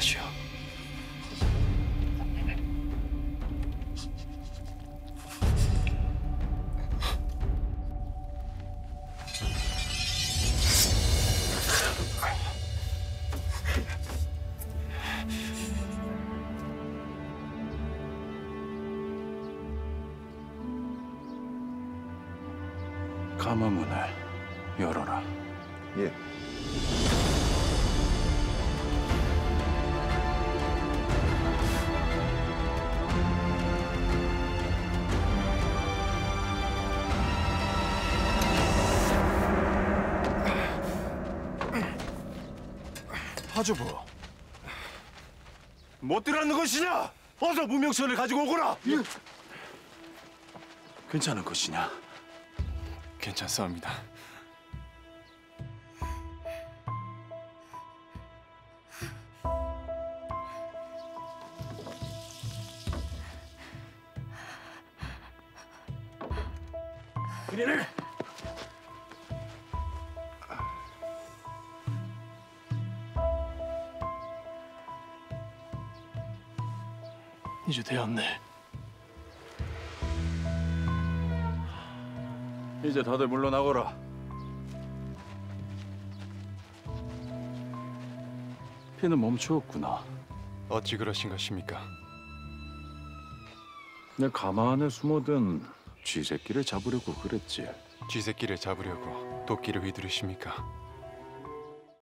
ジオかまむなよろらいえ。 하주부. 못 들었는 것이냐? 어서 무명수를 가지고 오거라. 괜찮은 것이냐? 괜찮사옵니다. 그리 이제 되었네. 이제 다들 물러나거라. 피는 멈추었구나. 어찌 그러신 것입니까? 내 가마 안에 숨어든 쥐새끼를 잡으려고 그랬지. 쥐새끼를 잡으려고 도끼를 휘두르십니까?